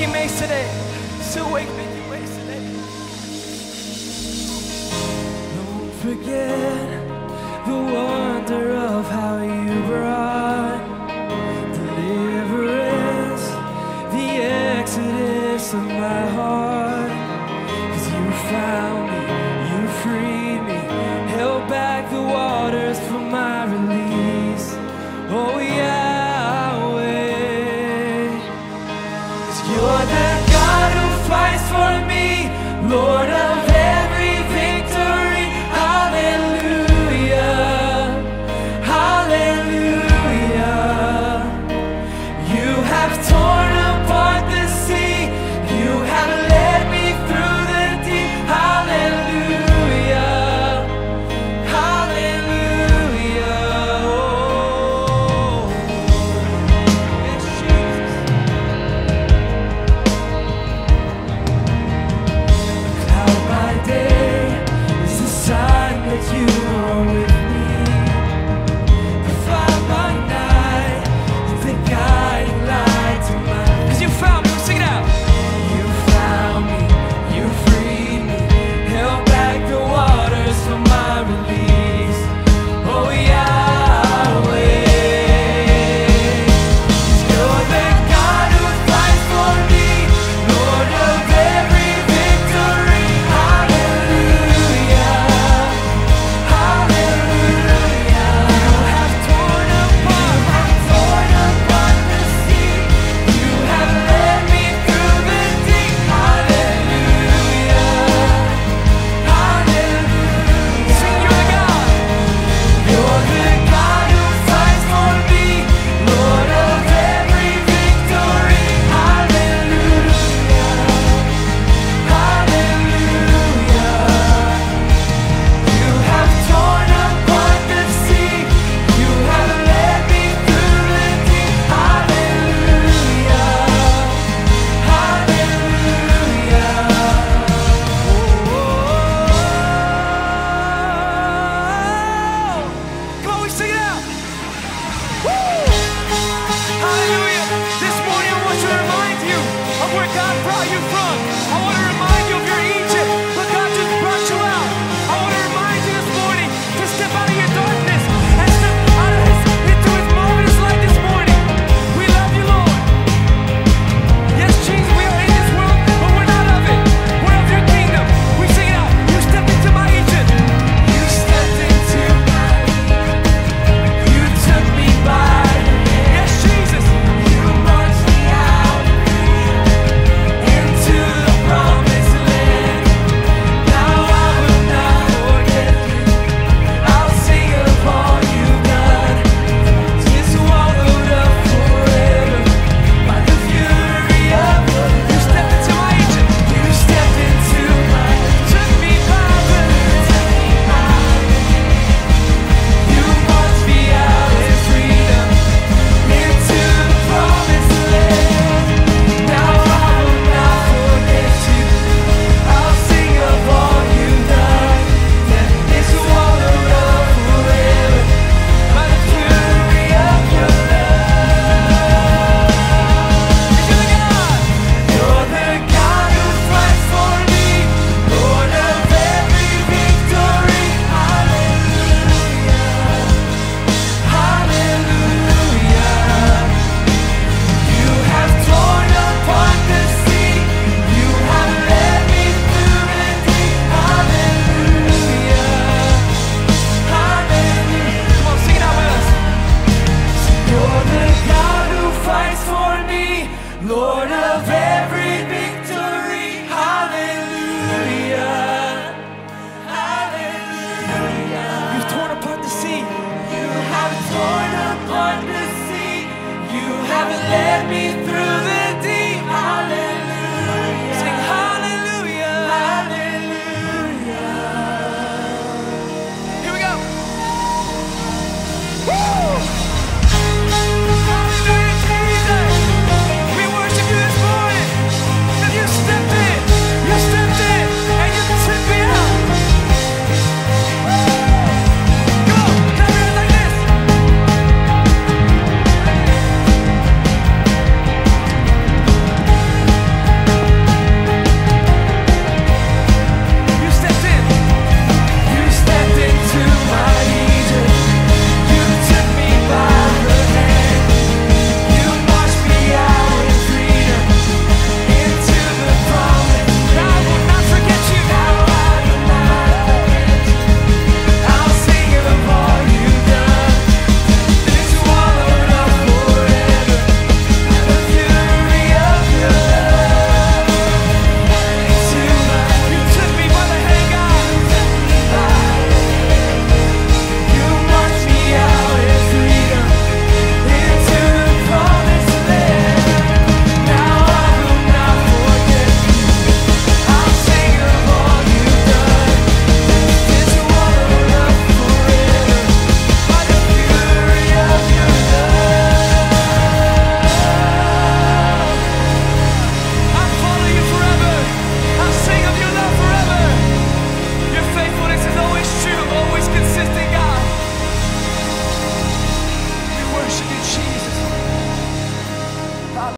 He makes today. So wake Mickey Mace today. Don't forget the wonder God brought you from. I want to remind